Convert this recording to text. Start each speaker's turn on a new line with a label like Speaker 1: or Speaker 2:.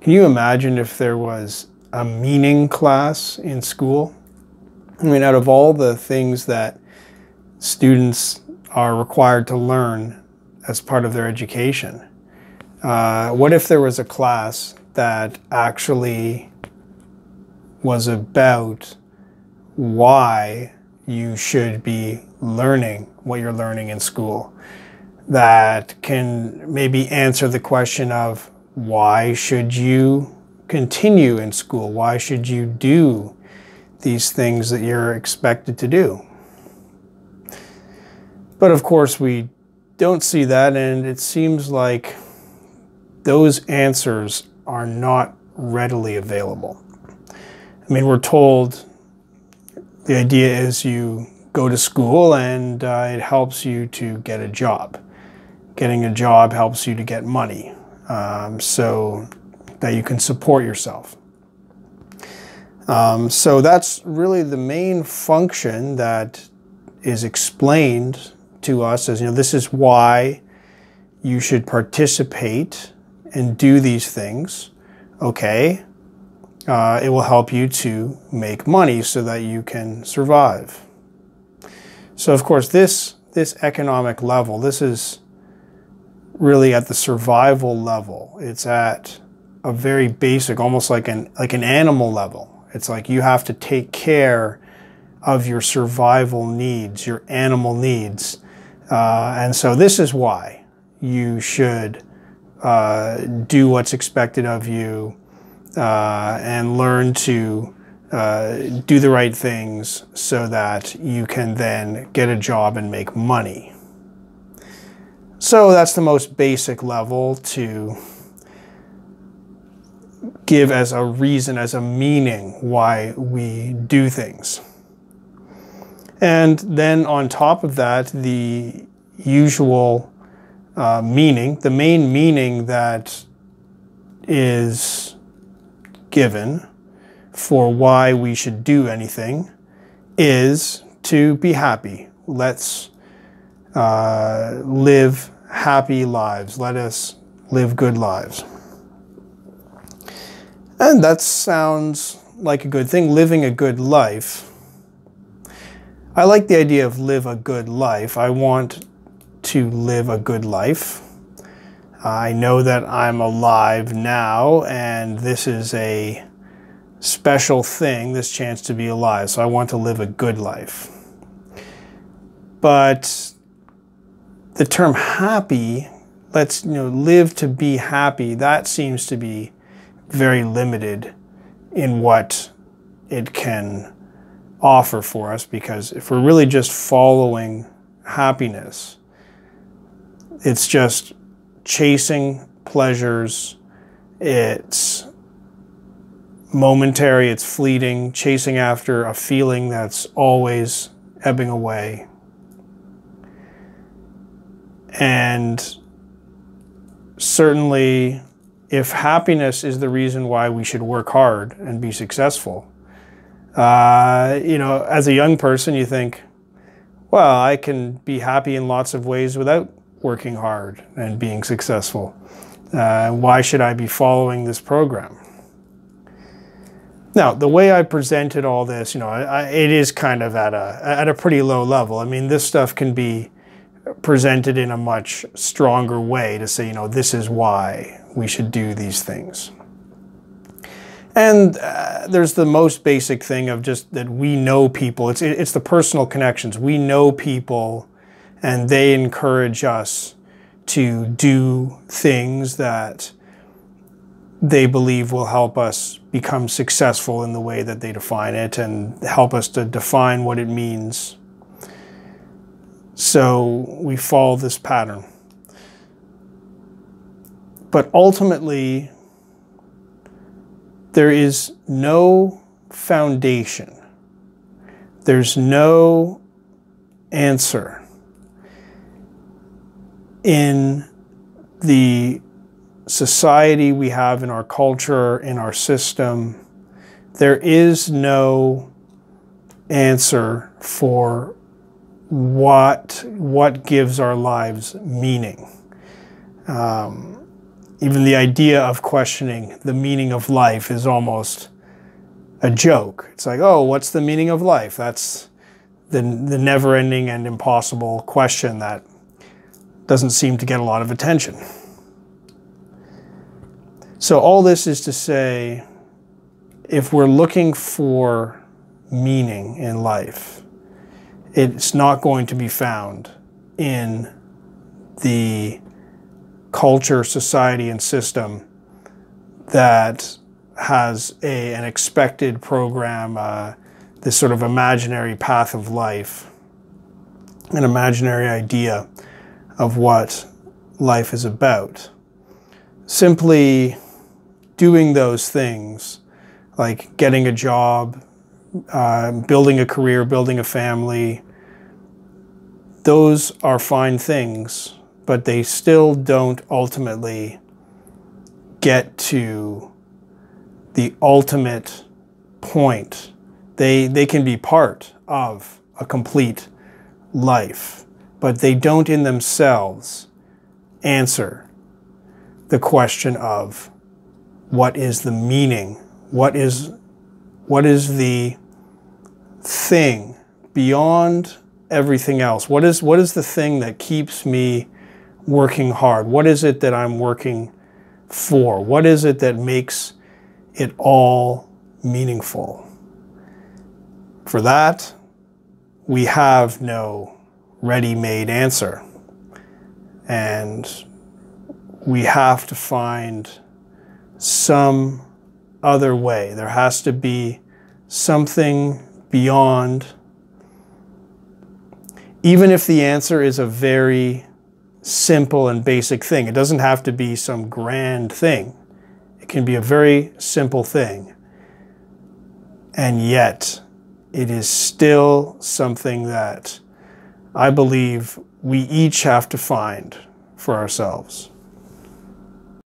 Speaker 1: Can you imagine if there was a meaning class in school? I mean, out of all the things that students are required to learn as part of their education, uh, what if there was a class that actually was about why you should be learning what you're learning in school? That can maybe answer the question of why should you continue in school? Why should you do these things that you're expected to do? But of course, we don't see that, and it seems like those answers are not readily available. I mean, we're told the idea is you go to school and uh, it helps you to get a job. Getting a job helps you to get money um, so that you can support yourself. Um, so that's really the main function that is explained to us as, you know, this is why you should participate and do these things. Okay. Uh, it will help you to make money so that you can survive. So of course, this, this economic level, this is really at the survival level. It's at a very basic, almost like an, like an animal level. It's like you have to take care of your survival needs, your animal needs. Uh, and so this is why you should uh, do what's expected of you uh, and learn to uh, do the right things so that you can then get a job and make money. So that's the most basic level to give as a reason, as a meaning why we do things. And then on top of that, the usual uh, meaning, the main meaning that is given for why we should do anything is to be happy. Let's uh, live happy lives. Let us live good lives. And that sounds like a good thing, living a good life. I like the idea of live a good life. I want to live a good life. I know that I'm alive now, and this is a special thing, this chance to be alive. So I want to live a good life. But the term happy, let's you know, live to be happy, that seems to be very limited in what it can offer for us because if we're really just following happiness, it's just chasing pleasures. It's momentary, it's fleeting, chasing after a feeling that's always ebbing away. And certainly, if happiness is the reason why we should work hard and be successful, uh, you know, as a young person, you think, well, I can be happy in lots of ways without working hard and being successful. Uh, why should I be following this program? Now, the way I presented all this, you know, I, it is kind of at a at a pretty low level. I mean, this stuff can be presented in a much stronger way to say, you know, this is why we should do these things. And uh, there's the most basic thing of just that we know people. It's it's the personal connections. We know people and they encourage us to do things that they believe will help us become successful in the way that they define it and help us to define what it means. So we follow this pattern. But ultimately, there is no foundation. There's no answer in the society we have in our culture, in our system, there is no answer for what, what gives our lives meaning. Um, even the idea of questioning the meaning of life is almost a joke. It's like, oh, what's the meaning of life? That's the, the never ending and impossible question that doesn't seem to get a lot of attention. So, all this is to say, if we're looking for meaning in life, it's not going to be found in the culture, society, and system that has a, an expected program, uh, this sort of imaginary path of life, an imaginary idea of what life is about. Simply doing those things, like getting a job, uh, building a career, building a family, those are fine things, but they still don't ultimately get to the ultimate point. They, they can be part of a complete life, but they don't in themselves answer the question of what is the meaning, what is, what is the thing beyond everything else? What is, what is the thing that keeps me working hard? What is it that I'm working for? What is it that makes it all meaningful? For that, we have no ready made answer. And we have to find some other way. There has to be something beyond even if the answer is a very simple and basic thing. It doesn't have to be some grand thing. It can be a very simple thing. And yet, it is still something that I believe we each have to find for ourselves.